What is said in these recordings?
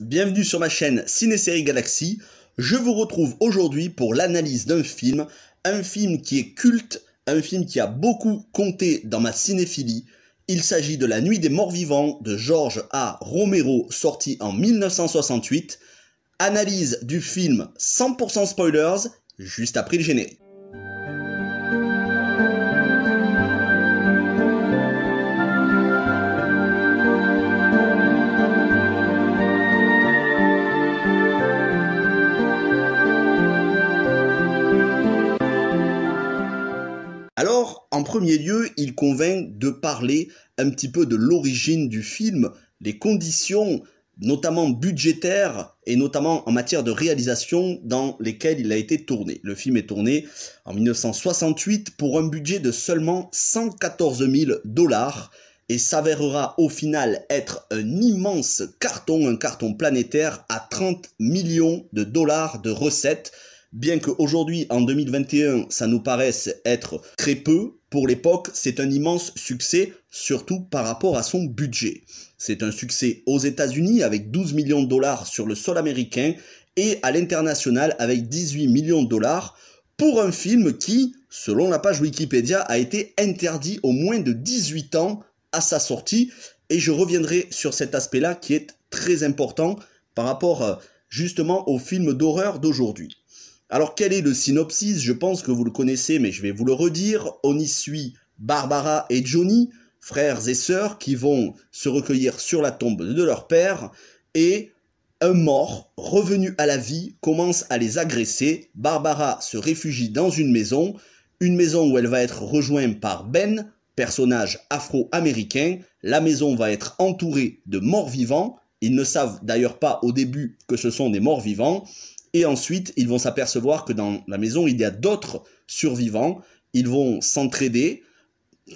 bienvenue sur ma chaîne Ciné-Série Galaxy. Je vous retrouve aujourd'hui pour l'analyse d'un film, un film qui est culte, un film qui a beaucoup compté dans ma cinéphilie. Il s'agit de La Nuit des Morts Vivants de George A. Romero, sorti en 1968. Analyse du film 100% spoilers, juste après le générique. En premier lieu, il convainc de parler un petit peu de l'origine du film, les conditions notamment budgétaires et notamment en matière de réalisation dans lesquelles il a été tourné. Le film est tourné en 1968 pour un budget de seulement 114 000 dollars et s'avérera au final être un immense carton, un carton planétaire à 30 millions de dollars de recettes bien qu'aujourd'hui, en 2021, ça nous paraisse être très peu, pour l'époque, c'est un immense succès, surtout par rapport à son budget. C'est un succès aux États-Unis avec 12 millions de dollars sur le sol américain et à l'international avec 18 millions de dollars pour un film qui, selon la page Wikipédia, a été interdit au moins de 18 ans à sa sortie. Et je reviendrai sur cet aspect-là qui est très important par rapport euh, justement au film d'horreur d'aujourd'hui. Alors quel est le synopsis? Je pense que vous le connaissez, mais je vais vous le redire. On y suit Barbara et Johnny, frères et sœurs, qui vont se recueillir sur la tombe de leur père, et un mort, revenu à la vie, commence à les agresser. Barbara se réfugie dans une maison, une maison où elle va être rejointe par Ben, personnage afro-américain. La maison va être entourée de morts vivants. Ils ne savent d'ailleurs pas au début que ce sont des morts vivants. Et ensuite, ils vont s'apercevoir que dans la maison, il y a d'autres survivants. Ils vont s'entraider,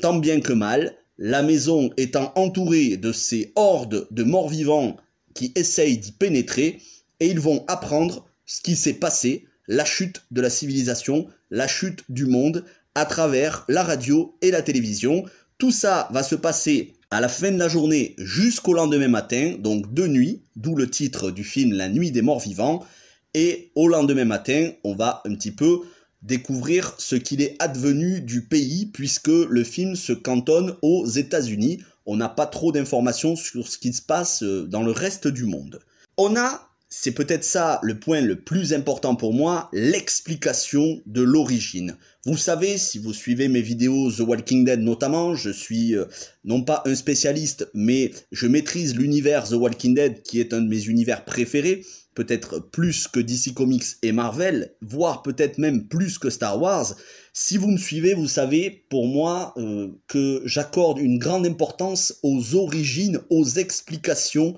tant bien que mal. La maison étant entourée de ces hordes de morts vivants qui essayent d'y pénétrer. Et ils vont apprendre ce qui s'est passé, la chute de la civilisation, la chute du monde, à travers la radio et la télévision. Tout ça va se passer à la fin de la journée jusqu'au lendemain matin, donc de nuit, d'où le titre du film La nuit des morts vivants. Et au lendemain matin, on va un petit peu découvrir ce qu'il est advenu du pays puisque le film se cantonne aux États-Unis. On n'a pas trop d'informations sur ce qui se passe euh, dans le reste du monde. On a, c'est peut-être ça le point le plus important pour moi, l'explication de l'origine. Vous savez, si vous suivez mes vidéos The Walking Dead notamment, je suis euh, non pas un spécialiste, mais je maîtrise l'univers The Walking Dead qui est un de mes univers préférés peut-être plus que DC Comics et Marvel, voire peut-être même plus que Star Wars. Si vous me suivez, vous savez pour moi euh, que j'accorde une grande importance aux origines, aux explications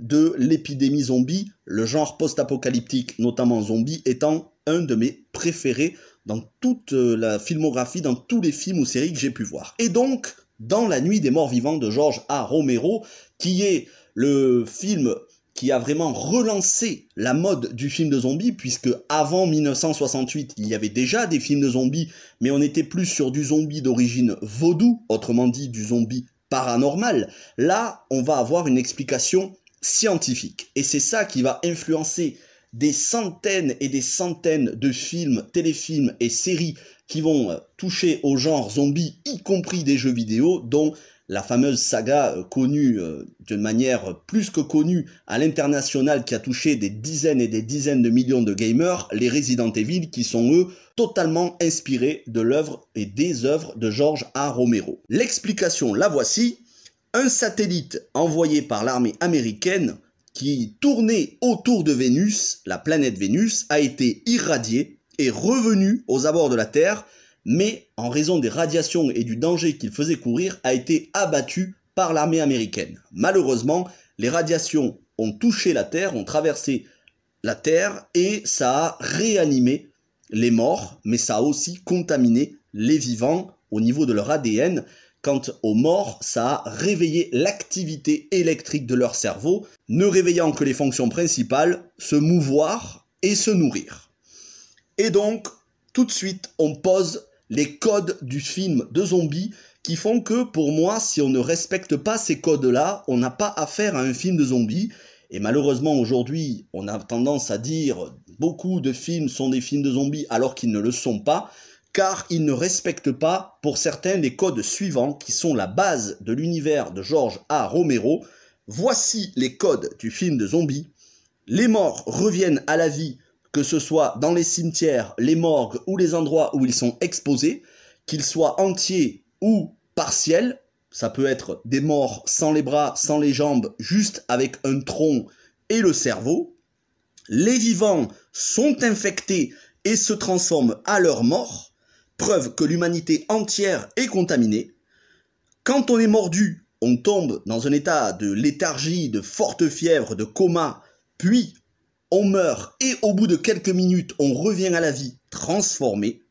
de l'épidémie zombie, le genre post-apocalyptique, notamment zombie, étant un de mes préférés dans toute euh, la filmographie, dans tous les films ou séries que j'ai pu voir. Et donc, dans La Nuit des Morts Vivants de George A. Romero, qui est le film qui a vraiment relancé la mode du film de zombies, puisque avant 1968, il y avait déjà des films de zombies, mais on était plus sur du zombie d'origine vaudou, autrement dit du zombie paranormal. Là, on va avoir une explication scientifique. Et c'est ça qui va influencer des centaines et des centaines de films, téléfilms et séries qui vont toucher au genre zombie, y compris des jeux vidéo, dont la fameuse saga euh, connue euh, d'une manière plus que connue à l'international qui a touché des dizaines et des dizaines de millions de gamers, les Resident Evil qui sont eux totalement inspirés de l'œuvre et des œuvres de George A. Romero. L'explication, la voici. Un satellite envoyé par l'armée américaine qui tournait autour de Vénus, la planète Vénus, a été irradié et revenu aux abords de la Terre mais en raison des radiations et du danger qu'il faisait courir, a été abattu par l'armée américaine. Malheureusement, les radiations ont touché la Terre, ont traversé la Terre et ça a réanimé les morts, mais ça a aussi contaminé les vivants au niveau de leur ADN. Quant aux morts, ça a réveillé l'activité électrique de leur cerveau, ne réveillant que les fonctions principales, se mouvoir et se nourrir. Et donc, tout de suite, on pose les codes du film de zombies qui font que pour moi, si on ne respecte pas ces codes-là, on n'a pas affaire à un film de zombies. Et malheureusement aujourd'hui, on a tendance à dire beaucoup de films sont des films de zombies alors qu'ils ne le sont pas, car ils ne respectent pas, pour certains, les codes suivants qui sont la base de l'univers de George A. Romero. Voici les codes du film de zombies. Les morts reviennent à la vie, que ce soit dans les cimetières, les morgues ou les endroits où ils sont exposés, qu'ils soient entiers ou partiels. Ça peut être des morts sans les bras, sans les jambes, juste avec un tronc et le cerveau. Les vivants sont infectés et se transforment à leur mort, preuve que l'humanité entière est contaminée. Quand on est mordu, on tombe dans un état de léthargie, de forte fièvre, de coma, puis on meurt et au bout de quelques minutes, on revient à la vie transformé.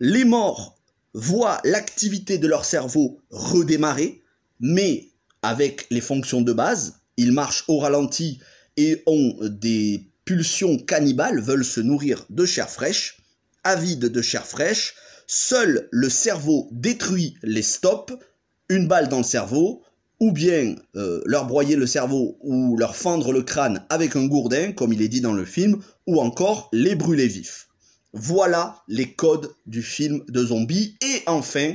Les morts voient l'activité de leur cerveau redémarrer, mais avec les fonctions de base, ils marchent au ralenti et ont des pulsions cannibales, veulent se nourrir de chair fraîche, avides de chair fraîche, seul le cerveau détruit les stops, une balle dans le cerveau, ou bien euh, leur broyer le cerveau ou leur fendre le crâne avec un gourdin, comme il est dit dans le film, ou encore les brûler vifs. Voilà les codes du film de zombies. Et enfin,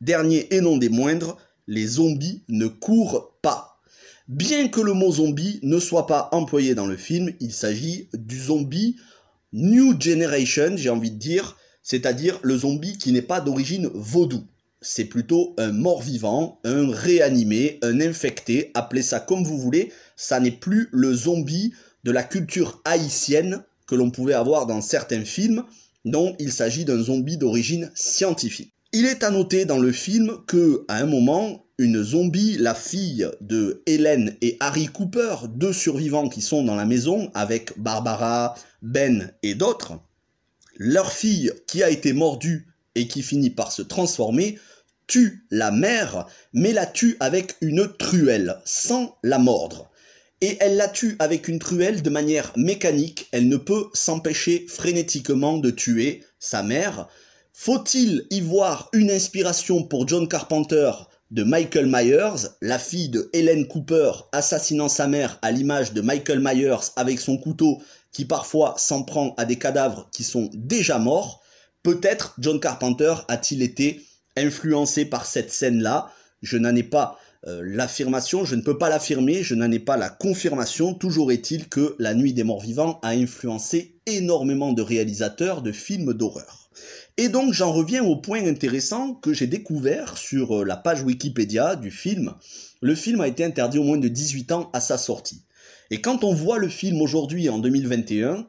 dernier et non des moindres, les zombies ne courent pas. Bien que le mot zombie ne soit pas employé dans le film, il s'agit du zombie New Generation, j'ai envie de dire, c'est-à-dire le zombie qui n'est pas d'origine vaudou c'est plutôt un mort-vivant, un réanimé, un infecté, appelez ça comme vous voulez, ça n'est plus le zombie de la culture haïtienne que l'on pouvait avoir dans certains films, non, il s'agit d'un zombie d'origine scientifique. Il est à noter dans le film que, à un moment, une zombie, la fille de Hélène et Harry Cooper, deux survivants qui sont dans la maison avec Barbara, Ben et d'autres, leur fille qui a été mordue et qui finit par se transformer, tue la mère, mais la tue avec une truelle, sans la mordre. Et elle la tue avec une truelle de manière mécanique, elle ne peut s'empêcher frénétiquement de tuer sa mère. Faut-il y voir une inspiration pour John Carpenter de Michael Myers, la fille de Helen Cooper assassinant sa mère à l'image de Michael Myers avec son couteau qui parfois s'en prend à des cadavres qui sont déjà morts? Peut-être John Carpenter a-t-il été influencé par cette scène-là. Je n'en ai pas euh, l'affirmation, je ne peux pas l'affirmer, je n'en ai pas la confirmation. Toujours est-il que La Nuit des Morts Vivants a influencé énormément de réalisateurs de films d'horreur. Et donc j'en reviens au point intéressant que j'ai découvert sur euh, la page Wikipédia du film. Le film a été interdit au moins de 18 ans à sa sortie. Et quand on voit le film aujourd'hui en 2021,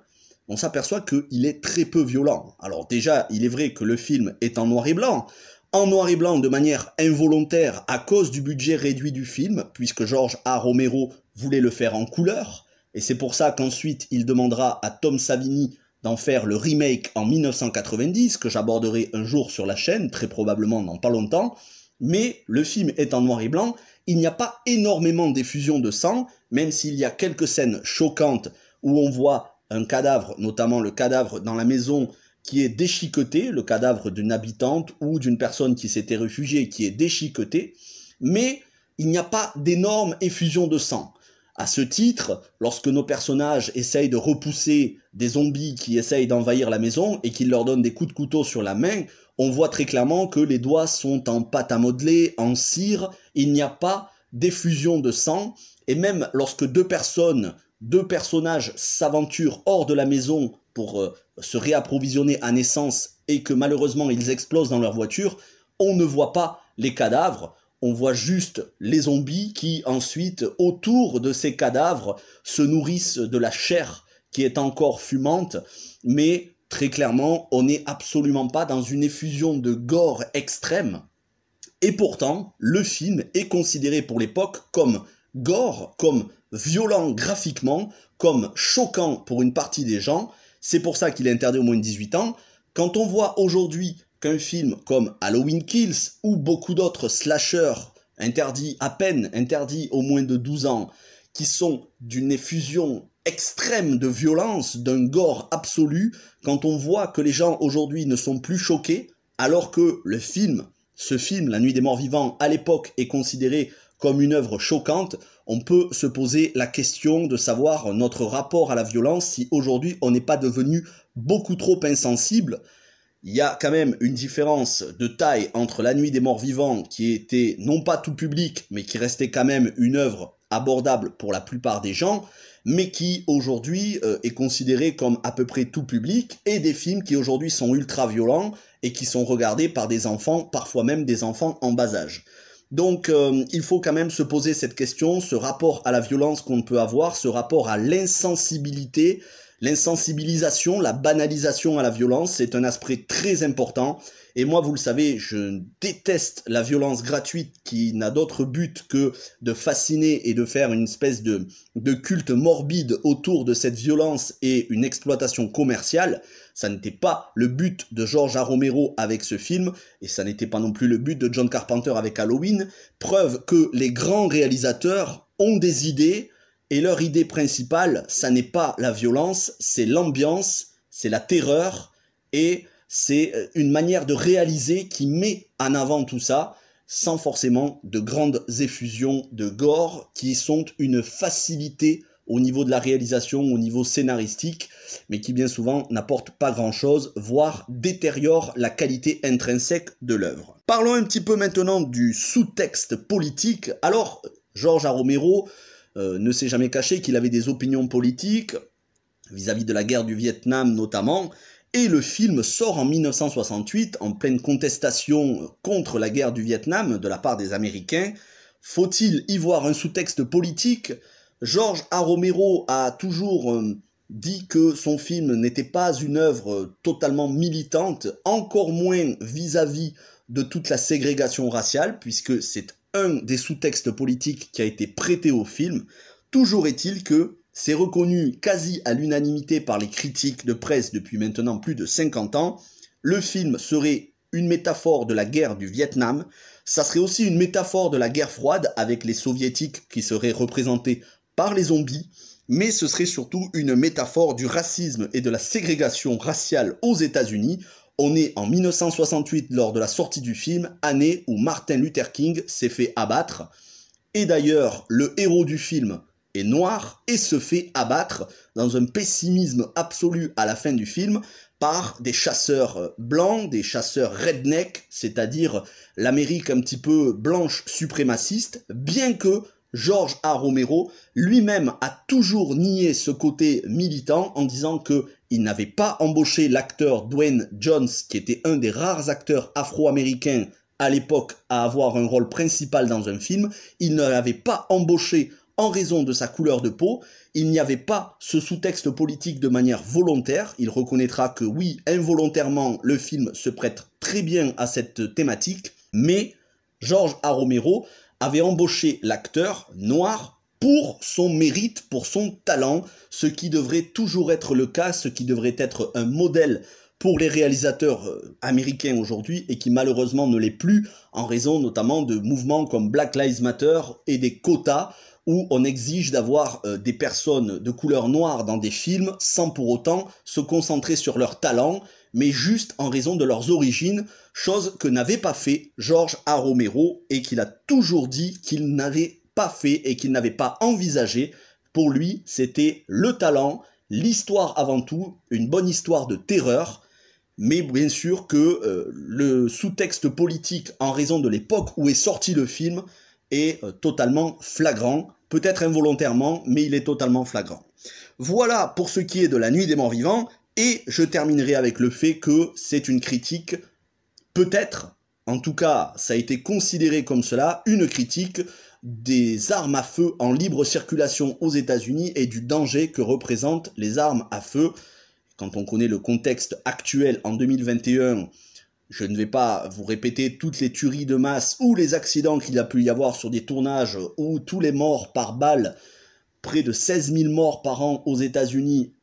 on s'aperçoit qu'il est très peu violent. Alors déjà, il est vrai que le film est en noir et blanc, en noir et blanc de manière involontaire à cause du budget réduit du film, puisque George A. Romero voulait le faire en couleur, et c'est pour ça qu'ensuite il demandera à Tom Savini d'en faire le remake en 1990, que j'aborderai un jour sur la chaîne, très probablement dans pas longtemps, mais le film est en noir et blanc, il n'y a pas énormément d'effusion de sang, même s'il y a quelques scènes choquantes où on voit un cadavre, notamment le cadavre dans la maison qui est déchiqueté, le cadavre d'une habitante ou d'une personne qui s'était réfugiée qui est déchiqueté, mais il n'y a pas d'énorme effusion de sang. À ce titre, lorsque nos personnages essayent de repousser des zombies qui essayent d'envahir la maison et qu'ils leur donnent des coups de couteau sur la main, on voit très clairement que les doigts sont en pâte à modeler, en cire, il n'y a pas d'effusion de sang, et même lorsque deux personnes, deux personnages s'aventurent hors de la maison pour euh, se réapprovisionner à naissance et que malheureusement ils explosent dans leur voiture, on ne voit pas les cadavres, on voit juste les zombies qui ensuite, autour de ces cadavres, se nourrissent de la chair qui est encore fumante, mais très clairement, on n'est absolument pas dans une effusion de gore extrême. Et pourtant, le film est considéré pour l'époque comme gore, comme violent graphiquement, comme choquant pour une partie des gens, c'est pour ça qu'il est interdit au moins de 18 ans. Quand on voit aujourd'hui qu'un film comme Halloween Kills ou beaucoup d'autres slashers interdits à peine, interdits au moins de 12 ans, qui sont d'une effusion extrême de violence, d'un gore absolu, quand on voit que les gens aujourd'hui ne sont plus choqués, alors que le film, ce film, La Nuit des Morts Vivants, à l'époque est considéré comme une œuvre choquante, on peut se poser la question de savoir notre rapport à la violence si aujourd'hui on n'est pas devenu beaucoup trop insensible. Il y a quand même une différence de taille entre La Nuit des Morts Vivants, qui était non pas tout public, mais qui restait quand même une œuvre abordable pour la plupart des gens, mais qui aujourd'hui euh, est considéré comme à peu près tout public, et des films qui aujourd'hui sont ultra violents et qui sont regardés par des enfants, parfois même des enfants en bas âge. Donc euh, il faut quand même se poser cette question, ce rapport à la violence qu'on peut avoir, ce rapport à l'insensibilité, l'insensibilisation, la banalisation à la violence, c'est un aspect très important et moi, vous le savez, je déteste la violence gratuite qui n'a d'autre but que de fasciner et de faire une espèce de, de culte morbide autour de cette violence et une exploitation commerciale. Ça n'était pas le but de George. Romero avec ce film, et ça n'était pas non plus le but de John Carpenter avec Halloween. Preuve que les grands réalisateurs ont des idées, et leur idée principale, ça n'est pas la violence, c'est l'ambiance, c'est la terreur, et c'est euh, une manière de réaliser qui met en avant tout ça sans forcément de grandes effusions de gore qui sont une facilité au niveau de la réalisation, au niveau scénaristique, mais qui bien souvent n'apportent pas grand-chose, voire détériorent la qualité intrinsèque de l'œuvre. Parlons un petit peu maintenant du sous-texte politique. Alors, Georges Romero euh, ne s'est jamais caché qu'il avait des opinions politiques vis à -vis de la guerre du Vietnam notamment, et le film sort en 1968 en pleine contestation contre la guerre du Vietnam de la part des Américains. Faut-il y voir un sous-texte politique? George A. Romero a toujours euh, dit que son film n'était pas une œuvre totalement militante, encore moins vis-à-vis de toute la ségrégation raciale, puisque c'est un des sous-textes politiques qui a été prêté au film. Toujours est-il que c'est reconnu quasi à l'unanimité par les critiques de presse depuis maintenant plus de 50 ans, le film serait une métaphore de la guerre du Vietnam, ça serait aussi une métaphore de la guerre froide avec les soviétiques qui seraient représentés par les zombies, mais ce serait surtout une métaphore du racisme et de la ségrégation raciale aux États-Unis. On est en 1968 lors de la sortie du film, année où Martin Luther King s'est fait abattre. Et d'ailleurs, le héros du film, est noir et se fait abattre dans un pessimisme absolu à la fin du film par des chasseurs blancs, des chasseurs redneck, c'est-à-dire l'Amérique un petit peu blanche suprémaciste, bien que George A. Romero lui-même a toujours nié ce côté militant en disant que il n'avait pas embauché l'acteur Dwayne Jones, qui était un des rares acteurs afro-américains à l'époque à avoir un rôle principal dans un film. Il ne l'avait pas embauché en raison de sa couleur de peau, il n'y avait pas ce sous-texte politique de manière volontaire. Il reconnaîtra que oui, involontairement, le film se prête très bien à cette thématique, mais George A. Romero avait embauché l'acteur noir pour son mérite, pour son talent, ce qui devrait toujours être le cas, ce qui devrait être un modèle pour les réalisateurs euh, américains aujourd'hui et qui malheureusement ne l'est plus en raison notamment de mouvements comme Black Lives Matter et des quotas où on exige d'avoir euh, des personnes de couleur noire dans des films sans pour autant se concentrer sur leur talent, mais juste en raison de leurs origines, chose que n'avait pas fait George A. Romero et qu'il a toujours dit qu'il n'avait pas fait et qu'il n'avait pas envisagé. Pour lui, c'était le talent, l'histoire avant tout, une bonne histoire de terreur, mais bien sûr que euh, le sous-texte politique en raison de l'époque où est sorti le film est euh, totalement flagrant, peut-être involontairement, mais il est totalement flagrant. Voilà pour ce qui est de la nuit des morts vivants, et je terminerai avec le fait que c'est une critique, peut-être, en tout cas ça a été considéré comme cela, une critique des armes à feu en libre circulation aux États-Unis et du danger que représentent les armes à feu. Quand on connaît le contexte actuel en 2021 je ne vais pas vous répéter toutes les tueries de masse ou les accidents qu'il a pu y avoir sur des tournages ou tous les morts par balle. Près de 16 000 morts par an aux États-Unis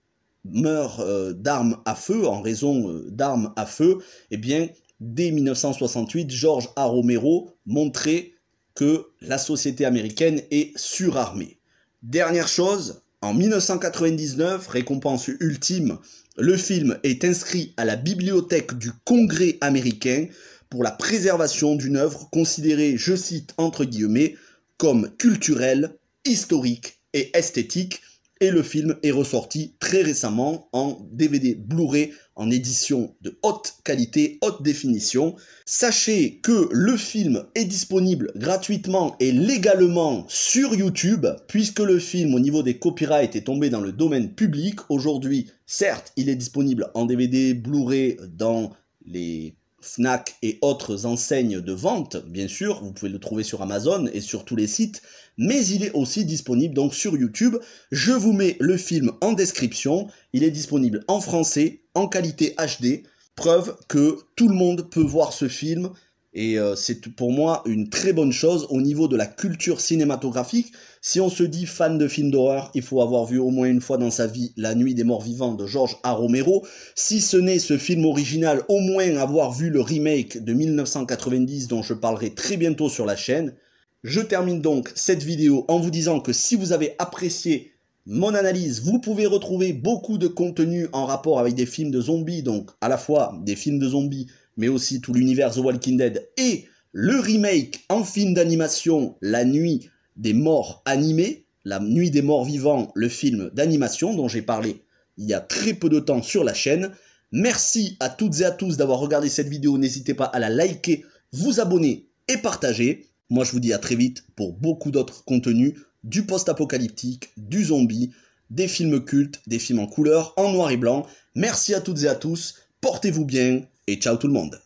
meurent euh, d'armes à feu, en raison euh, d'armes à feu. Eh bien, dès 1968, George A. Romero montrait que la société américaine est surarmée. Dernière chose, en 1999, récompense ultime le film est inscrit à la bibliothèque du Congrès américain pour la préservation d'une œuvre considérée, je cite entre guillemets, comme culturelle historique et esthétique. Et le film est ressorti très récemment en DVD Blu-ray en édition de haute qualité, haute définition. Sachez que le film est disponible gratuitement et légalement sur YouTube, puisque le film au niveau des copyrights est tombé dans le domaine public. Aujourd'hui, certes, il est disponible en DVD, Blu-ray dans les Fnac et autres enseignes de vente, bien sûr, vous pouvez le trouver sur Amazon et sur tous les sites, mais il est aussi disponible donc sur YouTube. Je vous mets le film en description, il est disponible en français, en qualité HD, preuve que tout le monde peut voir ce film et euh, c'est pour moi une très bonne chose au niveau de la culture cinématographique. Si on se dit fan de films d'horreur, il faut avoir vu au moins une fois dans sa vie La Nuit des Morts Vivants de George A. Romero. Si ce n'est ce film original, au moins avoir vu le remake de 1990 dont je parlerai très bientôt sur la chaîne. Je termine donc cette vidéo en vous disant que si vous avez apprécié mon analyse, vous pouvez retrouver beaucoup de contenu en rapport avec des films de zombies, donc à la fois des films de zombies mais aussi tout l'univers The Walking Dead et le remake en film d'animation La Nuit des Morts animés, La Nuit des Morts Vivants, le film d'animation dont j'ai parlé il y a très peu de temps sur la chaîne. Merci à toutes et à tous d'avoir regardé cette vidéo. N'hésitez pas à la liker, vous abonner et partager. Moi, je vous dis à très vite pour beaucoup d'autres contenus du post-apocalyptique, du zombie, des films cultes, des films en couleur, en noir et blanc. Merci à toutes et à tous. Portez-vous bien et ciao tout le monde